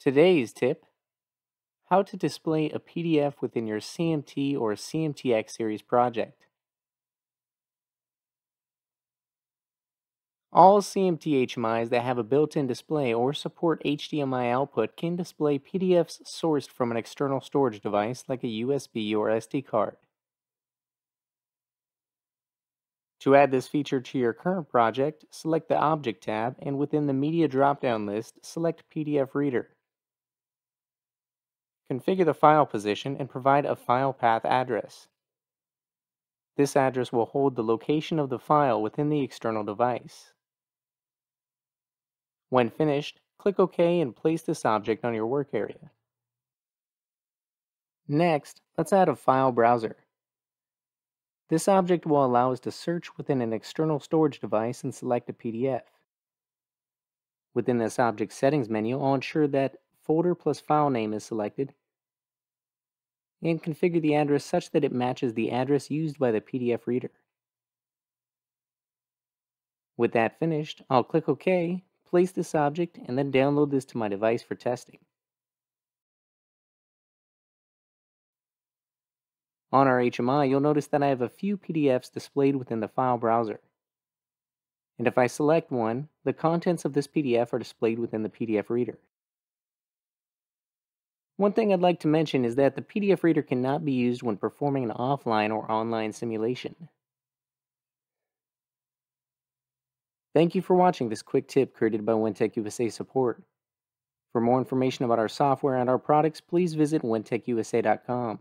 Today's tip How to display a PDF within your CMT or CMTX series project. All CMT HMIs that have a built-in display or support HDMI output can display PDFs sourced from an external storage device like a USB or SD card. To add this feature to your current project, select the Object tab and within the Media drop-down list, select PDF Reader. Configure the file position and provide a file path address. This address will hold the location of the file within the external device. When finished, click OK and place this object on your work area. Next, let's add a file browser. This object will allow us to search within an external storage device and select a PDF. Within this object settings menu, I'll ensure that folder plus file name is selected and configure the address such that it matches the address used by the PDF reader. With that finished, I'll click OK, place this object, and then download this to my device for testing. On our HMI, you'll notice that I have a few PDFs displayed within the file browser. And if I select one, the contents of this PDF are displayed within the PDF reader. One thing I'd like to mention is that the PDF reader cannot be used when performing an offline or online simulation. Thank you for watching this quick tip created by Weintek USA Support. For more information about our software and our products, please visit WeintekUSA.com.